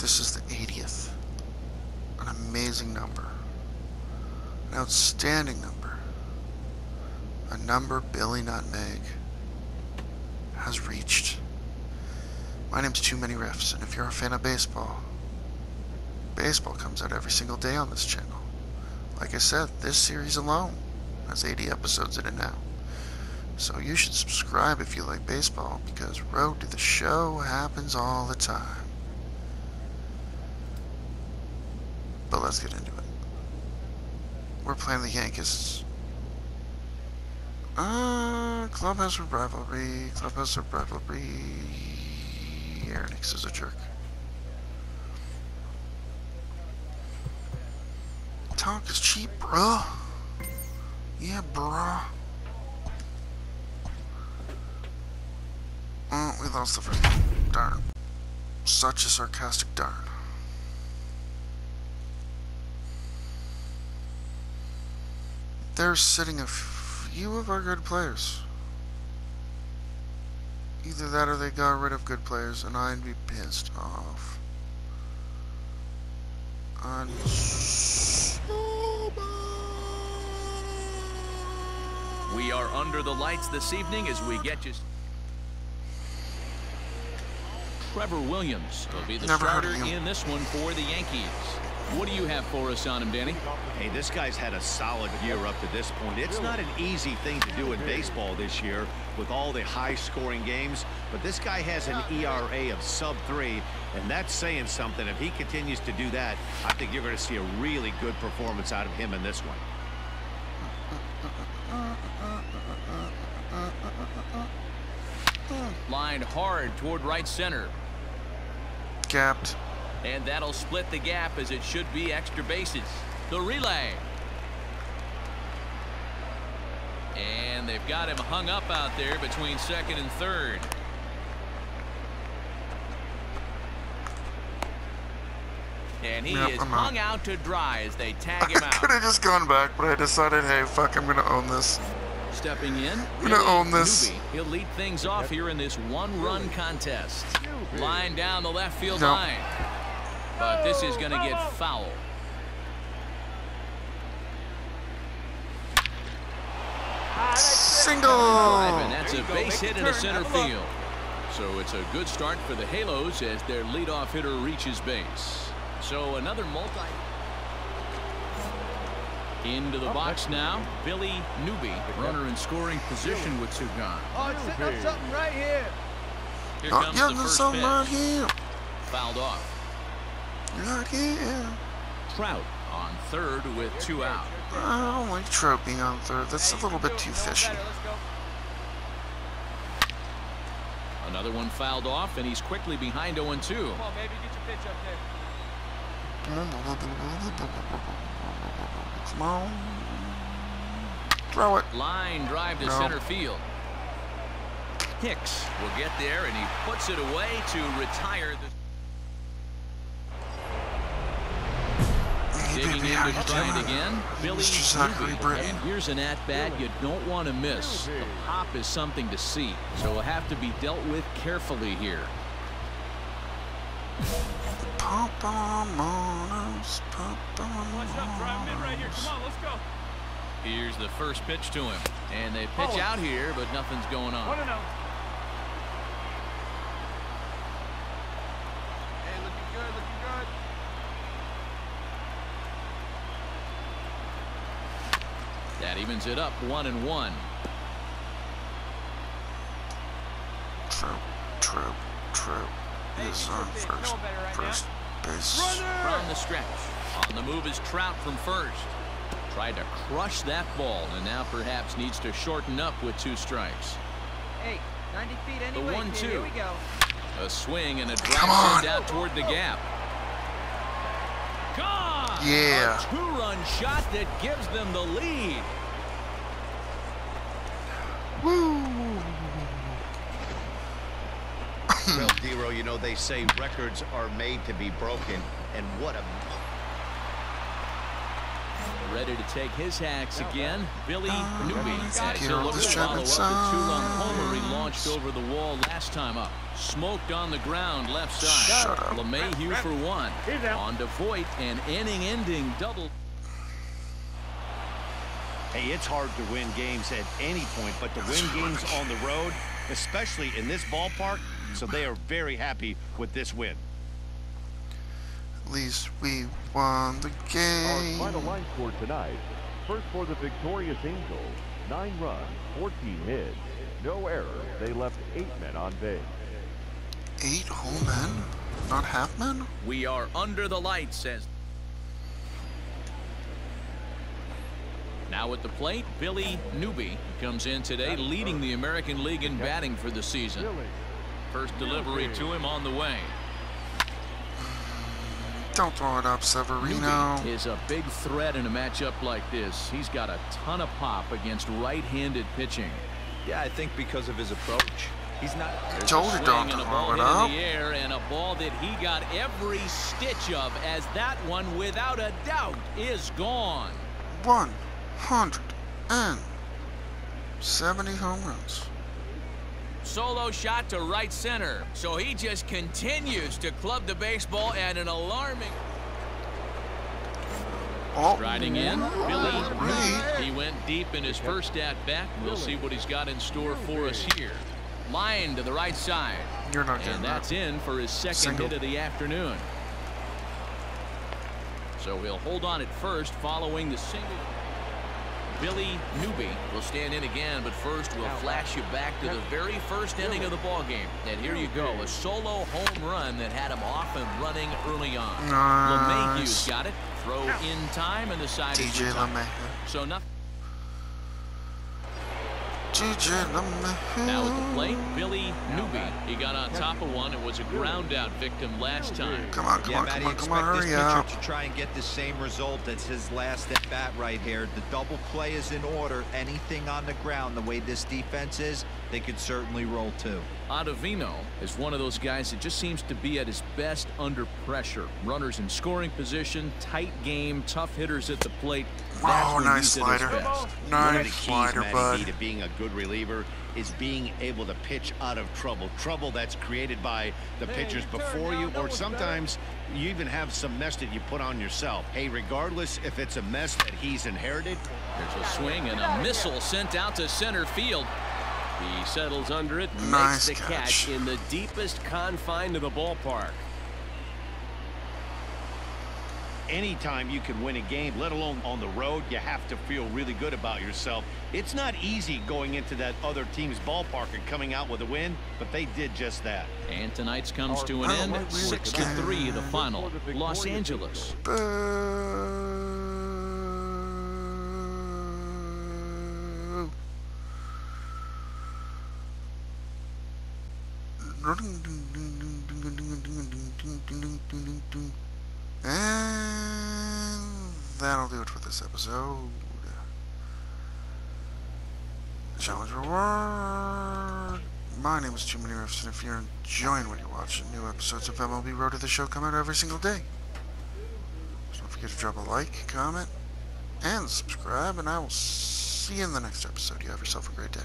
This is the 80th. An amazing number. An outstanding number. A number Billy Nutmeg has reached. My name's Too Many Riffs, and if you're a fan of baseball, baseball comes out every single day on this channel. Like I said, this series alone has 80 episodes in it now. So you should subscribe if you like baseball, because Road to the Show happens all the time. Let's get into it. We're playing the Yankees. Uh, Clubhouse of Rivalry, Clubhouse of Rivalry. Aaron is a jerk. Talk is cheap, bruh. Yeah, bruh. Oh, we lost the first. Darn. Such a sarcastic darn. They're sitting a few of our good players. Either that or they got rid of good players, and I'd be pissed off. I'm so We are under the lights this evening as we get you. Trevor Williams will be the Never starter in this one for the Yankees. What do you have for us on him, Danny? Hey, this guy's had a solid year up to this point. It's not an easy thing to do in baseball this year with all the high-scoring games, but this guy has an ERA of sub-3, and that's saying something. If he continues to do that, I think you're going to see a really good performance out of him in this one. Lined hard toward right center. gapped. And that'll split the gap as it should be extra bases. The relay. And they've got him hung up out there between second and third. And he Yep, is I'm out. hung out to dry as they tag him I him could have just gone back, but I decided, hey, fuck, I'm gonna own this. Stepping in, I'm gonna own this. Newby. He'll lead things off here in this one-run contest. Line down the left field No. line. But this is going to get foul. Single! And that's a base hit into center field. So it's a good start for the Halos as their leadoff hitter reaches base. So another multi. Into the box now, Billy Newby. Runner in scoring position with two gone. Oh, it's sitting up something right here. Here Oh, comes the first pitch. here. Fouled off. Right here. Trout on third with two out. I don't like Trout being on third. That's a little bit too fishy. Another one fouled off, and he's quickly behind 0-2. Come on, baby, get your pitch up there. Come on. Throw it. Line drive to No. center field. Hicks will get there, and he puts it away to retire the. Digging in to try it again. Billy Mr. Zachary Britton. And here's an at-bat you don't want to miss. The pop is something to see, so will have to be dealt with carefully here. Pop on us, pop on Watch up, drive mid right here. Come on, let's go. Here's the first pitch to him. And they pitch Oh. out here, but nothing's going One on. Oh. and oh. Hey, looking good, looking good. That evens it up one and one. Trout, Trout, Trout is on first, first base. From the stretch. On the move is Trout from first. Tried to crush that ball and now perhaps needs to shorten up with two strikes. Hey, 90 feet The anyway. one, kid. Here two. we go. A swing and a drive Come send out toward the gap. Gone! Yeah. A two-run shot that gives them the lead. Woo! Well, Dero, you know, they say records are made to be broken, and what a ready to take his hacks again. Billy Uh, Newby let's as get he'll all look this to follow up the two-run homer he launched over the wall last time up. Smoked on the ground left side. Shut up. LeMahieu for one. On to Voit, an inning-ending double. Hey, it's hard to win games at any point, but to win games on the road, especially in this ballpark, so they are very happy with this win. At least we won the Our game. final line score tonight. First for the victorious Angels, 9 runs, 14 hits, no error. They left 8 men on base. Eight whole men? Not half men? We are under the lights, says. Now at the plate, Billy Newby comes in today, leading the American League in batting for the season. First delivery to him on the way. Don't throw it up, Severino. Newby is a big threat in a matchup like this. He's got a ton of pop against right-handed pitching. Yeah, I think because of his approach. He's not. There's Told you don't throw it up. in the air and a ball that he got every stitch of as that one without a doubt is gone. 170 home runs. Solo shot to right center. So he just continues to club the baseball at an alarming. Oh, Striding in, Billy. Oh. He went deep in his first at bat. We'll see what he's got in store for us here. Line to the right side. you're not getting And that. that's in for his second Single. hit of the afternoon. So he'll hold on at first following the single. Billy Newby will stand in again, but first we'll flash you back to the very first inning of the ball game. And here you go, a solo home run that had him off and running early on. LeMahieu's Nice. got it. Throw in time, and the side is DJ. LeMahieu. So nothing. DJ LeMahieu. Now at the plate, Billy Newby. He got on top of one. It was a ground out victim last time. Come on, come yeah, on, Matty, come on, come expect on, this hurry pitcher up. to try and get the same result as his last at bat right here. The double play is in order. Anything on the ground, the way this defense is, they could certainly roll too. Ottavino is one of those guys that just seems to be at his best under pressure. Runners in scoring position, tight game, tough hitters at the plate. That's Oh, nice he's at his slider. best. One of the Nice slider, bud. B, to being a good reliever is being able to pitch out of trouble. Trouble that's created by the pitchers before you, or sometimes you even have some mess that you put on yourself. Hey, regardless if it's a mess that he's inherited, There's a swing and a missile sent out to center field. He settles under it, Nice makes the catch. catch in the deepest confine of the ballpark. Anytime you can win a game, let alone on the road, you have to feel really good about yourself. It's not easy going into that other team's ballpark and coming out with a win, but they did just that. And tonight's comes to an end. my word. Six to three, the final. Los Angeles. And that'll do it for this episode. Challenge reward. My name is Jim Manierowski, and if you're enjoying what you're watching, new episodes of MLB Road to the Show come out every single day. So don't forget to drop a like, comment, and subscribe, and I will see you in the next episode. You have yourself a great day.